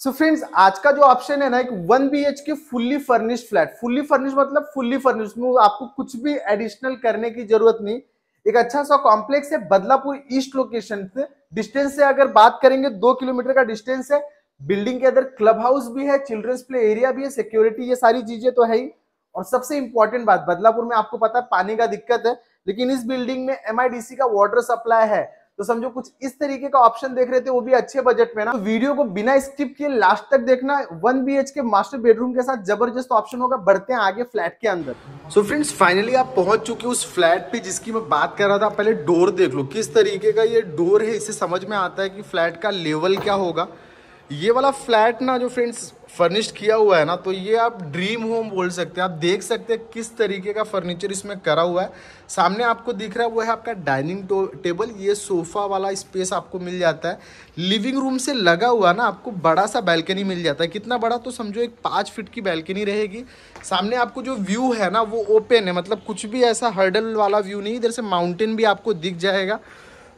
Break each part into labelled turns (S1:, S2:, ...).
S1: सो so friends आज का जो ऑप्शन है ना, एक one B H K fully furnished flat fully furnished मतलब फुल्ली फर्निश्ड में आपको कुछ भी एडिशनल करने की ज़रूरत नहीं। एक अच्छा सा कॉम्प्लेक्स है, बदलापुर ईस्ट लोकेशन से। डिस्टेंस से अगर बात करेंगे, दो किलोमीटर का डिस्टेंस है। बिल्डिंग के अंदर क्लब हाउस भी है चिल्ड्रंस प्ले एरिया भी है सिक्योरिटी ये सारी चीज़ें तो है ही। और सबसे इंपॉर्टेंट बात, बदलापुर में आपको पता है, पानी का दिक्कत है। लेकिन इस बिल्डिंग में एमआईडीसी का वाटर सप्लाई है। तो समझो कुछ इस तरीके का ऑप्शन देख रहे थे, वो भी अच्छे बजट में ना। तो वीडियो को बिना स्किप किए लास्ट तक देखना वन बीएच के मास्टर बेडरूम के साथ ज़बरदस्त ऑप्शन होगा। बढ़ते हैं आगे फ्लैट के अंदर। सो फ्रेंड्स फाइनली आप पहुँच चुके उस फ्लैट पे जिसकी मैं बात कर रहा था। पहले डोर देख लो, किस तरीके का ये डोर है? इसे समझ में आता है कि फ्लैट का लेवल क्या होगा। ये वाला फ्लैट ना जो फ्रेंड्स फर्निश्ड किया हुआ है ना तो ये आप ड्रीम होम बोल सकते हैं। आप देख सकते हैं किस तरीके का फर्नीचर इसमें करा हुआ है। सामने आपको दिख रहा है, वो है आपका डाइनिंग टेबल। ये सोफा वाला स्पेस आपको मिल जाता है। लिविंग रूम से लगा हुआ ना, आपको बड़ा सा बैल्कनी मिल जाता है। कितना बड़ा तो समझो एक पाँच फिट की बैल्कनी रहेगी। सामने आपको जो व्यू है ना, वो ओपन है। मतलब कुछ भी ऐसा हर्डल वाला व्यू नहीं, इधर से माउंटेन भी आपको दिख जाएगा।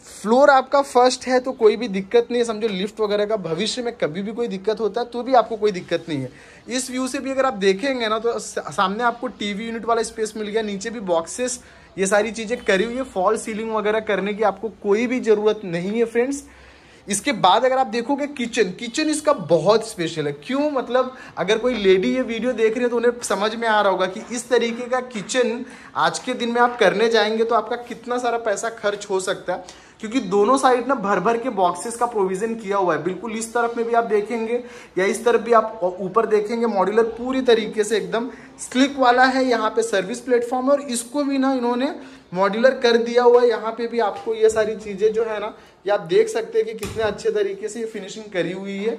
S1: फ्लोर आपका फ़र्स्ट है तो कोई भी दिक्कत नहीं है, समझो, लिफ्ट वगैरह का भविष्य में कभी भी कोई दिक्कत होता है तो भी आपको कोई दिक्कत नहीं है। इस व्यू से भी अगर आप देखेंगे ना तो सामने आपको टीवी यूनिट वाला स्पेस मिल गया, नीचे भी बॉक्सेस ये सारी चीज़ें करी हुई है फॉल सीलिंग वगैरह करने की आपको कोई भी ज़रूरत नहीं है फ्रेंड्स इसके बाद अगर आप देखोगे किचन किचन इसका बहुत स्पेशल है। क्यों? मतलब अगर कोई लेडी ये वीडियो देख रही है तो उन्हें समझ में आ रहा होगा कि इस तरीके का किचन आज के दिन में आप करने जाएँगे तो आपका कितना सारा पैसा खर्च हो सकता है। क्योंकि दोनों साइड ना भर भर के बॉक्सेस का प्रोविज़न किया हुआ है। बिल्कुल इस तरफ़ में भी आप देखेंगे या इस तरफ़ भी आप ऊपर देखेंगे मॉड्यूलर पूरी तरीके से एकदम स्लिक वाला है, यहाँ पे सर्विस प्लेटफॉर्म और इसको भी ना इन्होंने मॉड्यूलर कर दिया हुआ है। यहाँ पे भी आपको ये सारी चीज़ें जो है ना, ये आप देख सकते हैं कि कितने अच्छे तरीके से ये फिनिशिंग करी हुई है।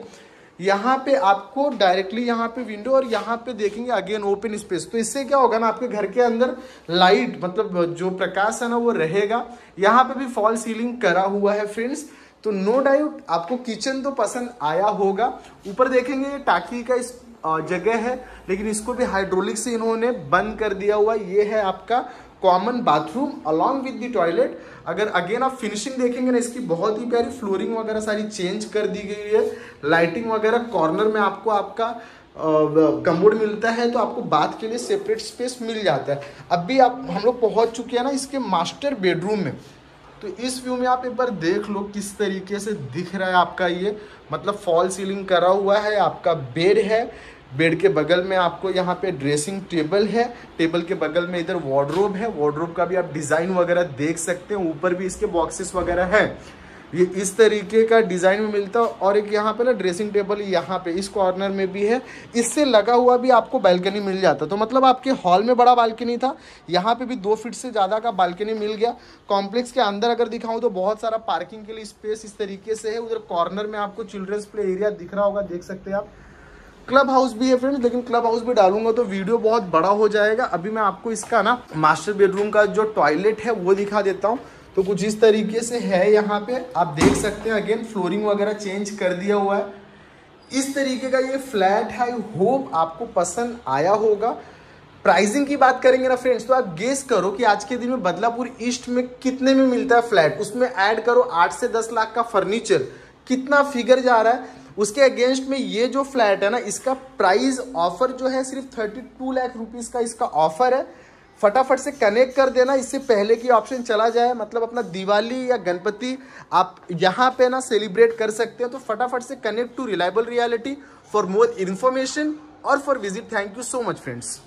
S1: यहाँ पे आपको डायरेक्टली यहाँ पे विंडो और यहाँ पे देखेंगे अगेन ओपन स्पेस तो इससे क्या होगा ना, आपके घर के अंदर लाइट मतलब जो प्रकाश है ना, वो रहेगा। यहाँ पे भी फॉल सीलिंग करा हुआ है फ्रेंड्स तो नो डाउट आपको किचन तो पसंद आया होगा। ऊपर देखेंगे टाकी का इस जगह है, लेकिन इसको भी हाइड्रोलिक से इन्होंने बंद कर दिया हुआ ये है आपका common bathroom along with the toilet अगर अगेन आप फिनिशिंग देखेंगे ना, इसकी बहुत ही प्यारी फ्लोरिंग वगैरह सारी चेंज कर दी गई है। लाइटिंग वगैरह कॉर्नर में आपको आपका कमोड मिलता है तो आपको बाथ के लिए सेपरेट स्पेस मिल जाता है। अब भी आप, हम लोग पहुँच चुके हैं ना इसके मास्टर बेडरूम में। तो इस व्यू में आप एक बार देख लो किस तरीके से दिख रहा है आपका ये। मतलब फॉल सीलिंग करा हुआ है, आपका बेड है बेड के बगल में आपको यहाँ पे ड्रेसिंग टेबल है। टेबल के बगल में इधर वार्ड्रोब है। वार्ड्रोब का भी आप डिज़ाइन वगैरह देख सकते हैं। ऊपर भी इसके बॉक्सेस वगैरह है। ये इस तरीके का डिज़ाइन में मिलता है और एक यहाँ पे ना ड्रेसिंग टेबल यहाँ पे इस कॉर्नर में भी है। इससे लगा हुआ भी आपको बालकनी मिल जाता। तो मतलब आपके हॉल में बड़ा बालकनी था। यहाँ पे भी दो फीट से ज़्यादा का बालकनी मिल गया। कॉम्प्लेक्स के अंदर अगर दिखाऊँ तो बहुत सारा पार्किंग के लिए स्पेस इस तरीके से है। उधर कॉर्नर में आपको चिल्ड्रंस प्ले एरिया दिख रहा होगा, देख सकते हैं आप। क्लब हाउस भी है फ्रेंड्स लेकिन क्लब हाउस भी डालूँगा तो वीडियो बहुत बड़ा हो जाएगा। अभी मैं आपको इसका ना मास्टर बेडरूम का जो टॉयलेट है, वो दिखा देता हूँ। तो कुछ इस तरीके से है यहाँ पे। आप देख सकते हैं अगेन फ्लोरिंग वगैरह चेंज कर दिया हुआ है। इस तरीके का ये फ्लैट है आई होप आपको पसंद आया होगा। प्राइसिंग की बात करेंगे ना फ्रेंड्स तो आप गेस करो कि आज के दिन में बदलापुर ईस्ट में कितने में मिलता है फ्लैट उसमें ऐड करो आठ से दस लाख का फर्नीचर कितना फिगर जा रहा है? उसके अगेंस्ट में ये जो फ्लैट है ना, इसका प्राइस ऑफ़र जो है सिर्फ़ थर्टी टू लाख रुपीज़ का इसका ऑफ़र है। फटाफट से कनेक्ट कर देना, इससे पहले की ऑप्शन चला जाए मतलब अपना दिवाली या गणपति आप यहाँ पे ना सेलिब्रेट कर सकते हैं। तो फटाफट से connect to reliable reality. For more information और for visit, thank you so much friends.